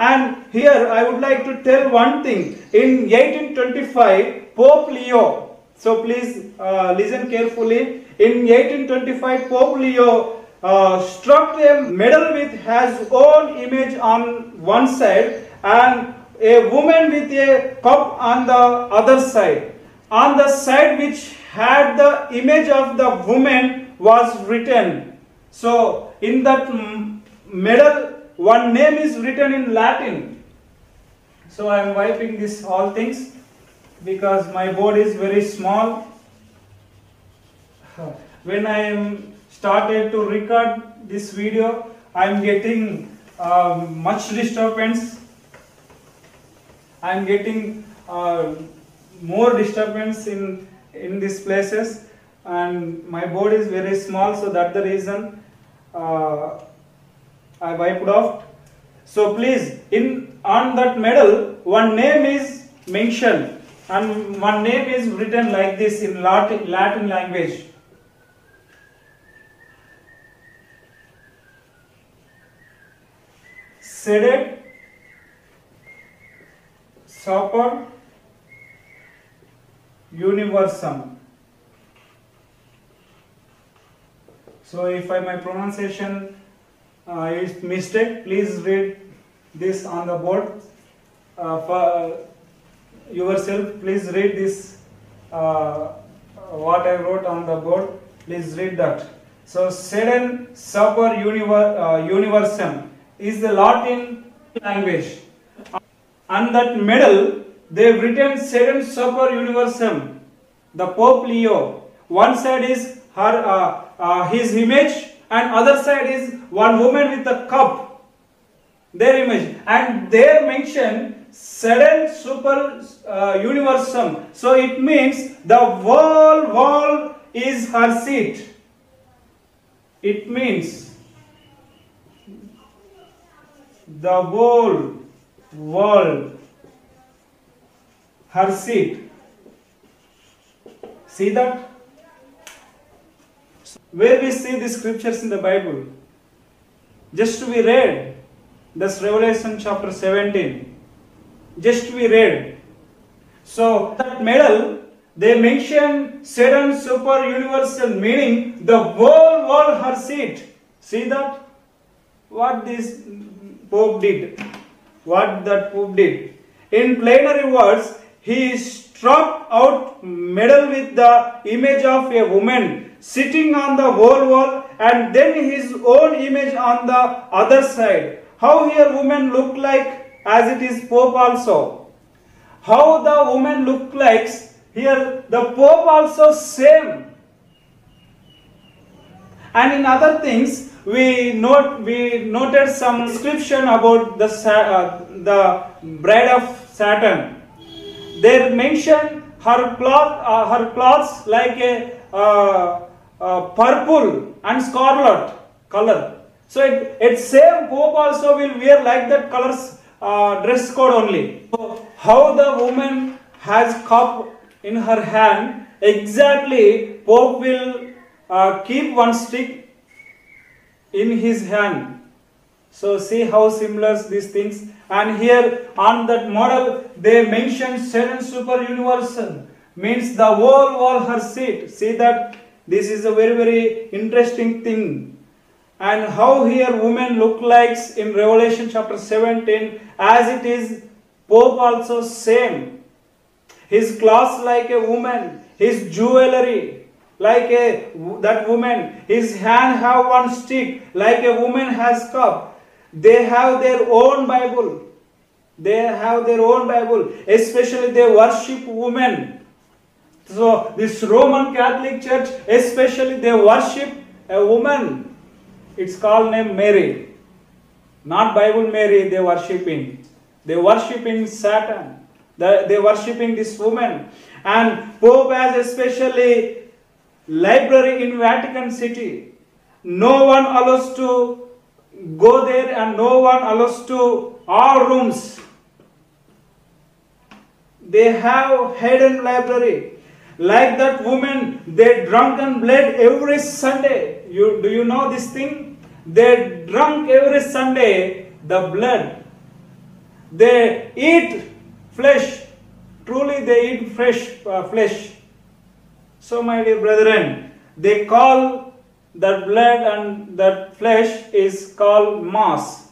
And here I would like to tell one thing. In 1825, Pope Leo, so please uh, listen carefully. In 1825, Pope Leo uh, struck a medal with his own image on one side and a woman with a cup on the other side. On the side which had the image of the woman was written. So in that medal, one name is written in Latin. So I am wiping this all things because my board is very small. When I am started to record this video, I am getting uh, much disturbance. I am getting uh, more disturbance in in these places, and my board is very small, so that's the reason uh, I wiped off. So please, in on that medal, one name is mentioned, and one name is written like this in Latin, Latin language. Sedet Super Universum. So if I, my pronunciation uh, is mistake, please read this on the board. Uh, for yourself, please read this uh, what I wrote on the board. Please read that. So Seden Super Univer, uh, Universum is the Latin language. On that medal, they've written Seden Super Universum. The Pope Leo. One side is her uh, uh, his image, and other side is one woman with a cup. Their image, and they mention Seden Super uh, Universum. So it means the whole world is her seat. It means the whole world her seat. See that? Where we see the scriptures in the Bible? Just to be read. That's Revelation chapter 17. Just be read. So that medal, they mention Satan super universal, meaning the whole world her seat. See that? What this Pope did? What that Pope did? In plenary words, he struck out medal with the image of a woman sitting on the whole wall and then his own image on the other side. How here woman look like as it is Pope also. How the woman look like here the Pope also same. And in other things we note we noted some description about the uh, the bride of Satan. They mention her cloth uh, her clothes like a uh, purple and scarlet color. So it, same Pope also will wear like that colors uh, dress code only. So how the woman has cup in her hand exactly Pope will uh, keep one stick in his hand. So see how similar these things. And here on that model they mention seven super universal means the whole wall her seat. See that this is a very very interesting thing. And how here women look like in Revelation chapter 17 as it is Pope also same. His clothes like a woman, his jewelry like a that woman, his hand have one stick like a woman has cup. They have their own Bible. They have their own Bible. Especially they worship women. So this Roman Catholic Church, especially they worship a woman. It's called name Mary. Not Bible Mary they worshipping. They worshipping Satan. They, worshipping this woman. And Pope has especially library in Vatican City. No one allows to go there and no one allows to all rooms. They have hidden library. Like that woman, they drunk and bled every Sunday. You do you know this thing? They drunk every Sunday the blood They eat flesh. Truly, they eat fresh uh, flesh. So, my dear brethren, they call that blood and that flesh is called mass.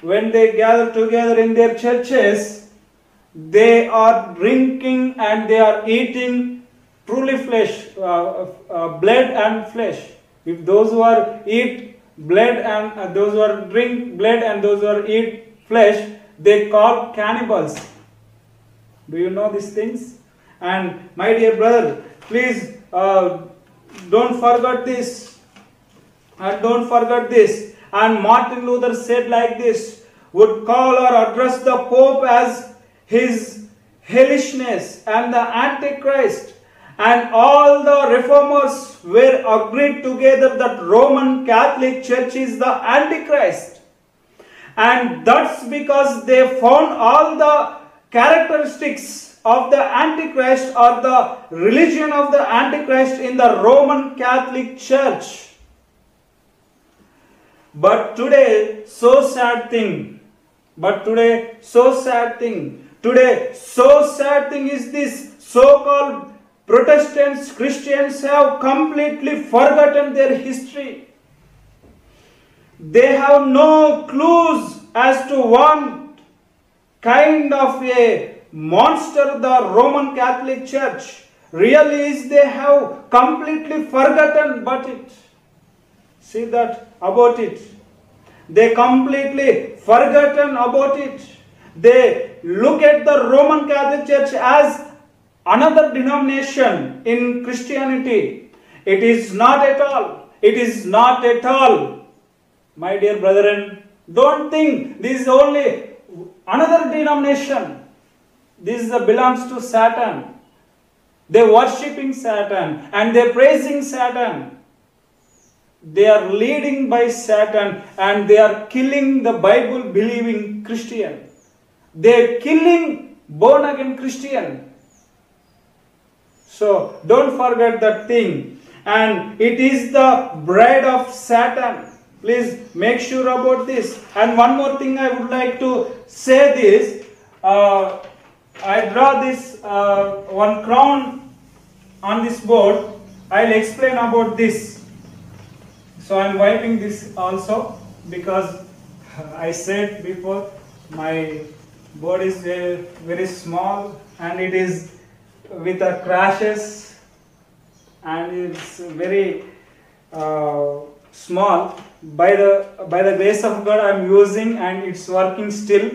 When they gather together in their churches, they are drinking and they are eating truly flesh, uh, uh, blood and flesh. If those who are eat blood and uh, those who are drink blood and those who are eat flesh, they call cannibals. Do you know these things? And my dear brother, please uh, don't forget this. And don't forget this. And Martin Luther said like this would call or address the Pope as his hellishness and the Antichrist. And all the reformers were agreed together that Roman Catholic Church is the Antichrist. And that's because they found all the characteristics of the Antichrist or the religion of the Antichrist in the Roman Catholic Church. But today, so sad thing. But today, so sad thing. Today, so sad thing is this so-called Protestants, Christians have completely forgotten their history. They have no clues as to what kind of a monster the Roman Catholic Church really is. They have completely forgotten but it. See that about it. They completely forgotten about it. They look at the Roman Catholic Church as another denomination in Christianity. It is not at all. It is not at all. My dear brethren, don't think this is only another denomination. This is, belongs to Satan. They are worshipping Satan and they are praising Satan. They are leading by Satan and they are killing the Bible believing Christian. They are killing born again Christian. So don't forget that thing. And it is the bread of Satan. Please make sure about this. And one more thing I would like to say this. Uh, I draw this uh, one crown on this board. I'll explain about this. So I'm wiping this also because I said before my board is very, very small and it is with a crashes and it's very uh, small. By the by the grace of god i'm using and it's working still.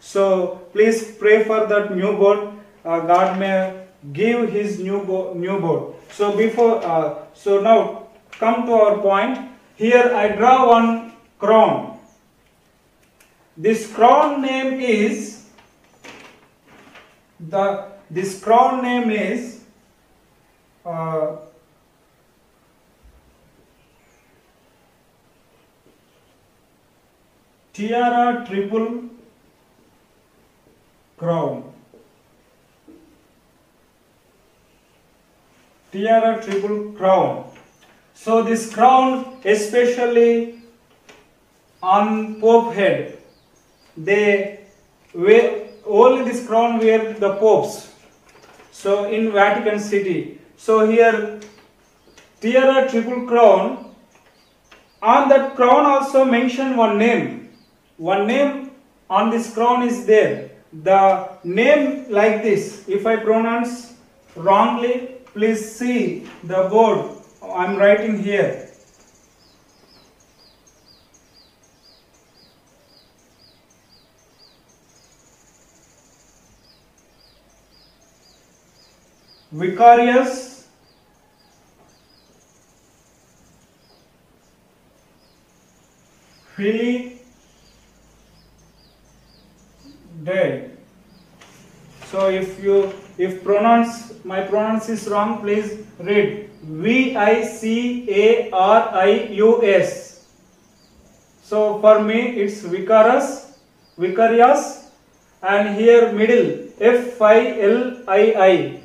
So please pray for that new board uh, god may give his new bo- new board so before uh, so now come to our point. Here i draw one crown. This crown name is the this crown name is uh, tiara triple crown. Tiara triple crown. So this crown especially on pope head they wear only this crown wear the popes so in vatican city. So here tiara triple crown. On that crown also mention one name. One name on this crown is there. The name like this. If i pronounce wrongly please see the board i'm writing here vicarious Filii Dei. So if you if pronounce my pronounce is wrong, please read V I C A R I U S. So for me it's Vicarus, Vicarious, and here middle F I L I I,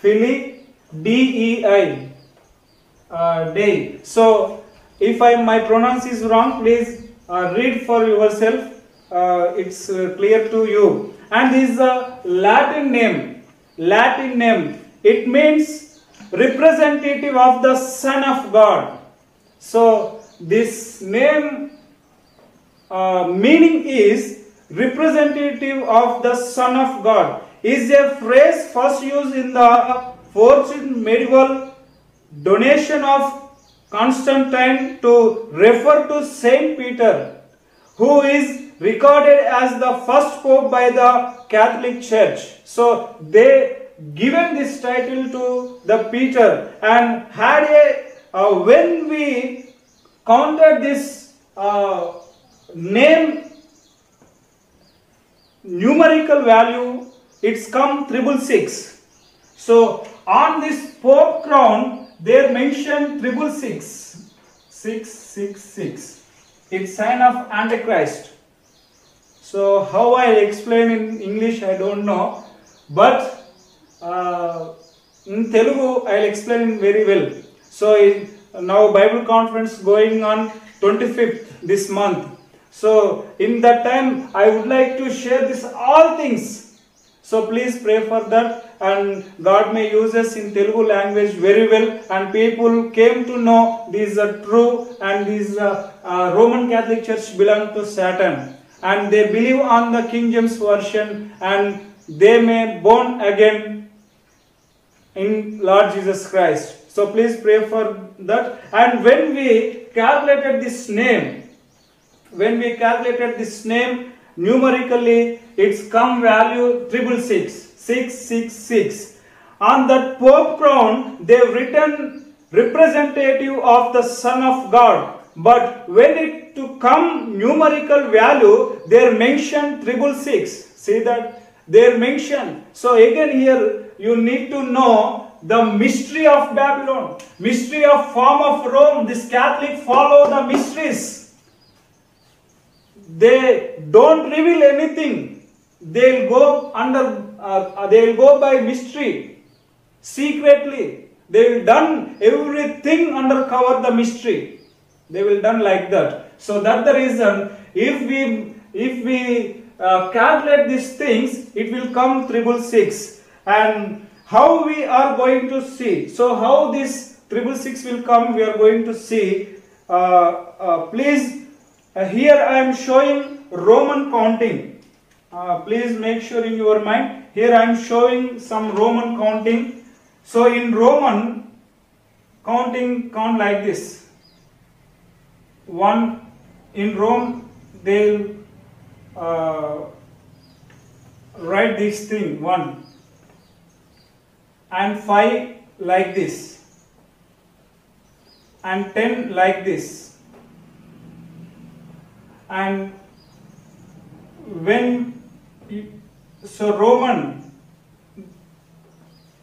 Filii D E I, uh, day. So if I my pronounce is wrong, please uh, read for yourself uh, it's uh, clear to you. And this is a Latin name. Latin name. It means representative of the Son of God. So this name uh, meaning is representative of the Son of God. Is a phrase first used in the fourth medieval donation of Constantine to refer to Saint Peter, who is recorded as the first pope by the Catholic Church. So they given this title to the Peter and had a uh, when we counted this uh, name numerical value it's come triple six. So on this pope crown they mention triple six. Six six six. It's sign of antichrist. So how i explain in english i don't know. But uh, in telugu i'll explain very well. So in- now bible conference going on 25th this month. So in that time i would like to share this all things so please pray for that and god may use us in telugu language very well and people came to know these are true and these uh, uh, roman catholic church belong to satan and they believe on the king james version and they may born again in Lord Jesus Christ. So please pray for that. And when we calculated this name, when we calculated this name numerically, it's come value triple six, six, six, six. On that Pope crown, they've written representative of the Son of God. But when it to come numerical value, they're mentioned triple six. See that? They're mentioned. So again here you need to know the mystery of Babylon, mystery of form of Rome. This Catholic follow the mysteries. They don't reveal anything. They'll go under. Uh, they'll go by mystery, secretly. They will done everything under cover the mystery. They will done like that. So that the reason. If we if we uh, calculate these things, it will come triple six. And how we are going to see? So how this triple six will come? We are going to see. Uh, uh, please, uh, here I am showing Roman counting. Uh, please make sure in your mind. Here I am showing some Roman counting. So in Roman counting, count like this. One in Rome, they'll uh, write this thing one and five like this and ten like this and when so Roman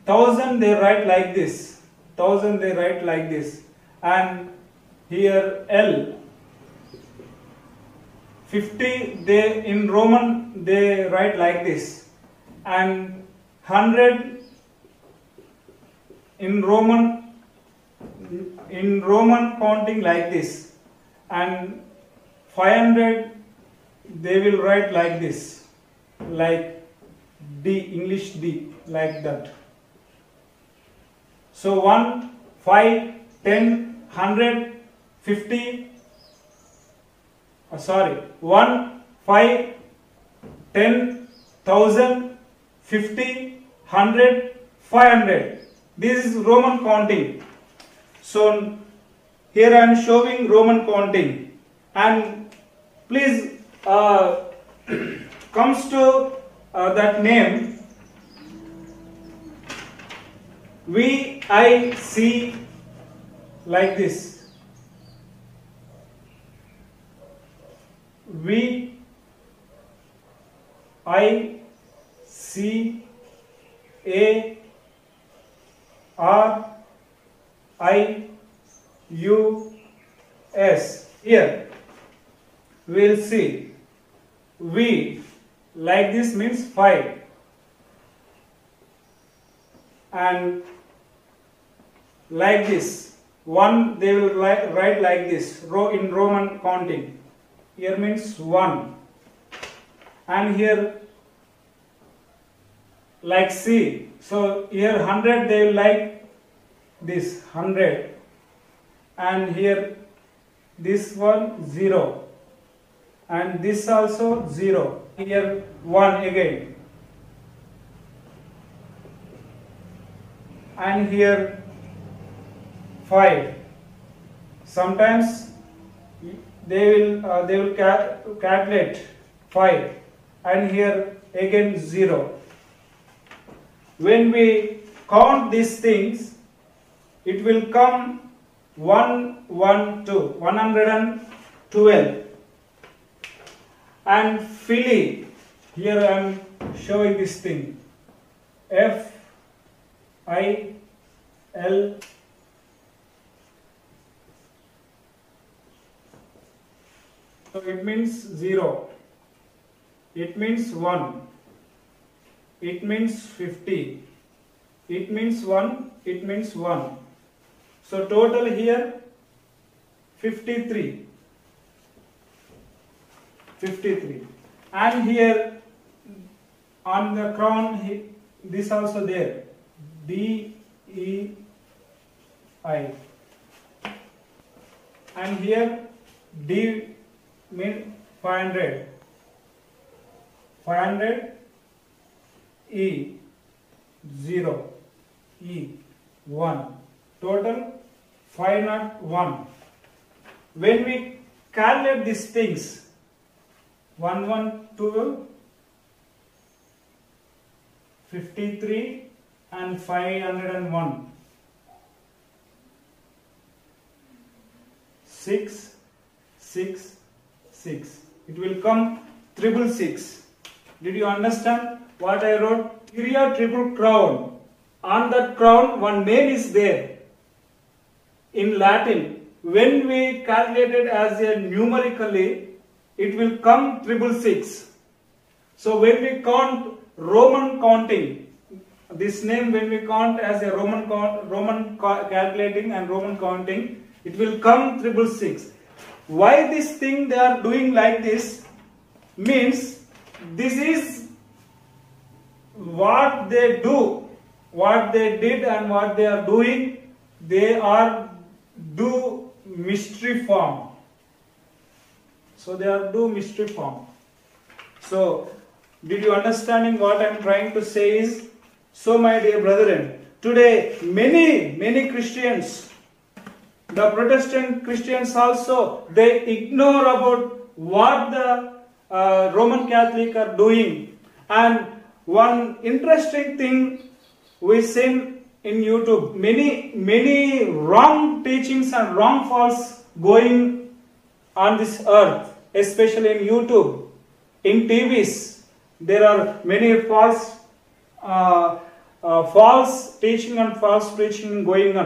thousand they write like this thousand they write like this and here L 50 they in roman they write like this and 100 in roman in roman counting like this and 500 they will write like this like d english d like that. So 1 5 10 100 50 uh, sorry 1 5 10 1000 50 100 500 this is roman counting. So here i am showing roman counting. And please uh, comes to uh, that name v i c like this V I C A R I U S. Here we'll see V like this means 5 and like this one they will write like this row in roman counting here means 1 and here like C. So here 100 they will like this 100 and here this one 0 and this also 0 here 1 again. And here 5 sometimes they will uh, they will cal calculate 5 and here again 0 when we count these things it will come 1 1 2 112 and Filii here I am showing this thing. F I L. So it means 0 it means 1 it means 50 it means 1 it means 1 so total here 53 53 and here on the crown this also there. D E I. And here D mean 500 500 E 0 E 1 total 501 when we calculate these things 112 53 and 501 6 6 6 it will come triple six. Did you understand what i wrote? Here triple crown. On that crown one name is there. In latin when we calculate it as a numerically it will come triple six. So when we count roman counting this name when we count as a roman count roman calculating and roman counting it will come triple six. Why this thing they are doing like this? Means this is what they do. What they did and what they are doing they are do mystery form so they are do mystery form. So did you understanding what i am trying to say is? So my dear brethren today many many christians the protestant christians also they ignore about what the uh, roman catholic are doing. And one interesting thing we seen in youtube many many wrong teachings and wrong false going on this earth especially in youtube in tvs there are many false uh, uh, false teaching and false preaching going on